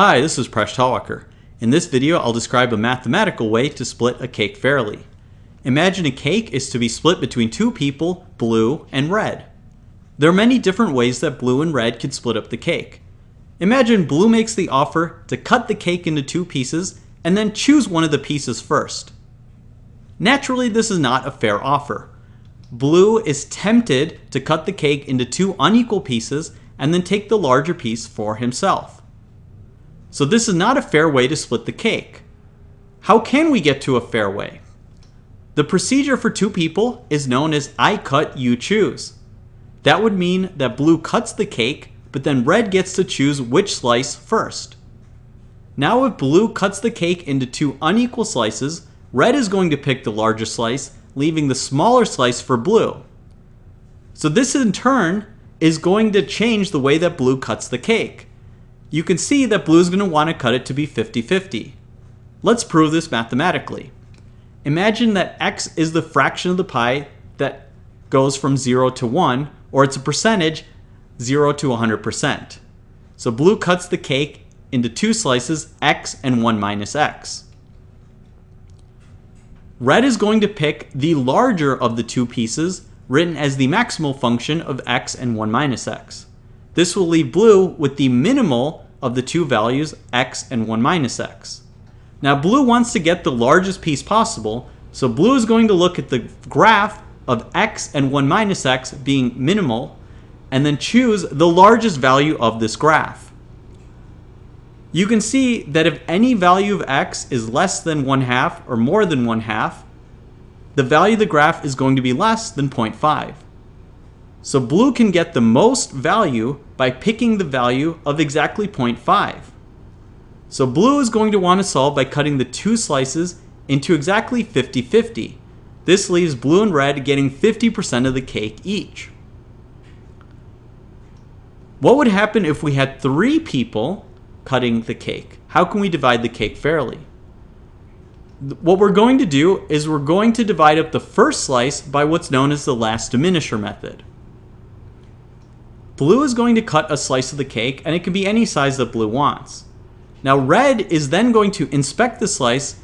Hi, this is Presh Talwalkar. In this video, I'll describe a mathematical way to split a cake fairly. Imagine a cake is to be split between two people, blue and red. There are many different ways that blue and red can split up the cake. Imagine blue makes the offer to cut the cake into two pieces and then choose one of the pieces first. Naturally, this is not a fair offer. Blue is tempted to cut the cake into two unequal pieces and then take the larger piece for himself. So this is not a fair way to split the cake. How can we get to a fair way? The procedure for two people is known as I cut, you choose. That would mean that blue cuts the cake, but then red gets to choose which slice first. Now if blue cuts the cake into two unequal slices, red is going to pick the larger slice leaving the smaller slice for blue. So this in turn is going to change the way that blue cuts the cake. You can see that blue is going to want to cut it to be 50-50. Let's prove this mathematically. Imagine that x is the fraction of the pie that goes from 0 to 1, or it's a percentage 0 to 100%. So blue cuts the cake into two slices, x and 1 minus x. Red is going to pick the larger of the two pieces, written as the maximal function of x and 1 minus x. This will leave blue with the minimal of the two values, x and 1 minus x. Now blue wants to get the largest piece possible, so blue is going to look at the graph of x and 1 minus x being minimal, and then choose the largest value of this graph you can see that if any value of x is less than 1 half or more than 1 half, the value of the graph is going to be less than 0.5. So blue can get the most value by picking the value of exactly 0.5. So blue is going to want to solve by cutting the two slices into exactly 50-50. This leaves blue and red getting 50% of the cake each. What would happen if we had three people cutting the cake? How can we divide the cake fairly? What we're going to do is we're going to divide up the first slice by what's known as the last diminisher method. Blue is going to cut a slice of the cake and it can be any size that blue wants. Now red is then going to inspect the slice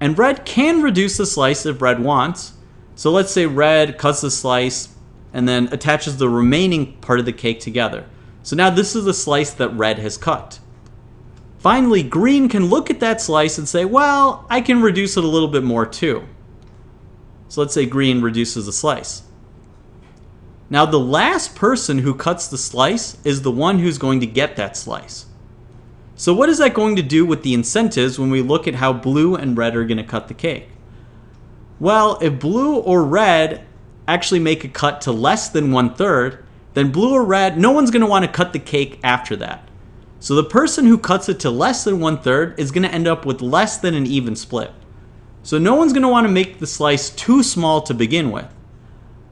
and red can reduce the slice if red wants. So let's say red cuts the slice and then attaches the remaining part of the cake together. So now this is the slice that red has cut. Finally, green can look at that slice and say, well, I can reduce it a little bit more too. So let's say green reduces the slice. Now the last person who cuts the slice is the one who's going to get that slice. So what is that going to do with the incentives when we look at how blue and red are going to cut the cake? Well, if blue or red actually make a cut to less than one third, then blue or red, no one's going to want to cut the cake after that. So the person who cuts it to less than one third is going to end up with less than an even split. So no one's going to want to make the slice too small to begin with.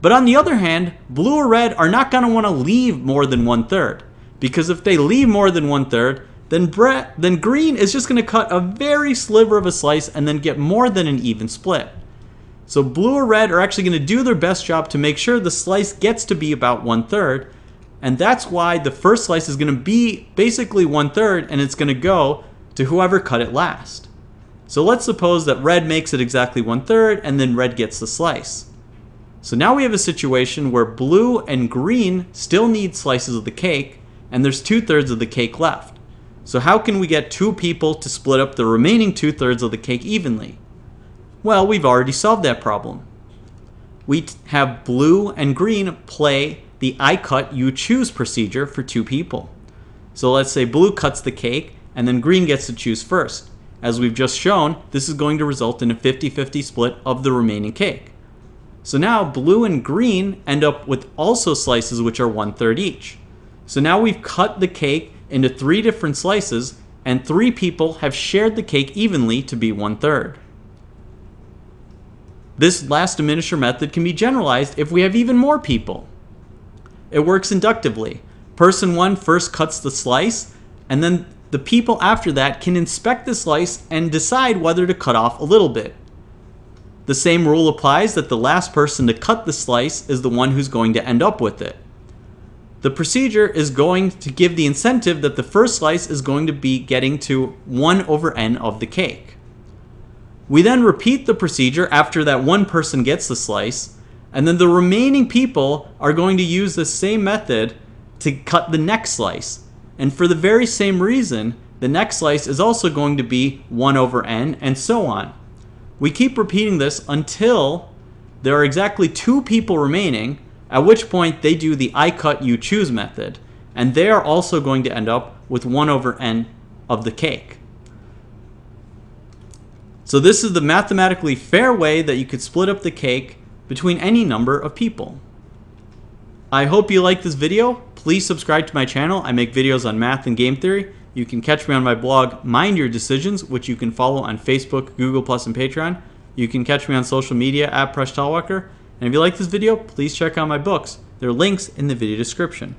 But on the other hand, blue or red are not going to want to leave more than one third. Because if they leave more than one third, then, bre- then green is just going to cut a very sliver of a slice and then get more than an even split. So blue or red are actually going to do their best job to make sure the slice gets to be about one third, and that's why the first slice is going to be basically one third and it's going to go to whoever cut it last. So let's suppose that red makes it exactly one third and then red gets the slice. So now we have a situation where blue and green still need slices of the cake and there's two thirds of the cake left. So how can we get two people to split up the remaining two thirds of the cake evenly? Well, we've already solved that problem. We have blue and green play the I cut, you choose procedure for two people. So let's say blue cuts the cake and then green gets to choose first. As we've just shown, this is going to result in a 50-50 split of the remaining cake. So now blue and green end up with also slices which are one third each. So now we've cut the cake into three different slices and three people have shared the cake evenly to be one third. This last diminisher method can be generalized if we have even more people. It works inductively. Person one first cuts the slice, and then the people after that can inspect the slice and decide whether to cut off a little bit. The same rule applies that the last person to cut the slice is the one who's going to end up with it. the procedure is going to give the incentive that the first slice is going to be getting to 1 over n of the cake. We then repeat the procedure after that one person gets the slice, and then the remaining people are going to use the same method to cut the next slice. And for the very same reason, the next slice is also going to be 1 over n, and so on. We keep repeating this until there are exactly two people remaining, at which point they do the I cut you choose method, and they are also going to end up with 1 over n of the cake. So this is the mathematically fair way that you could split up the cake between any number of people. I hope you like this video. Please subscribe to my channel. I make videos on math and game theory. You can catch me on my blog, Mind Your Decisions, which you can follow on Facebook, Google+, and Patreon. You can catch me on social media at Presh Talwalkar. And if you like this video, please check out my books. There are links in the video description.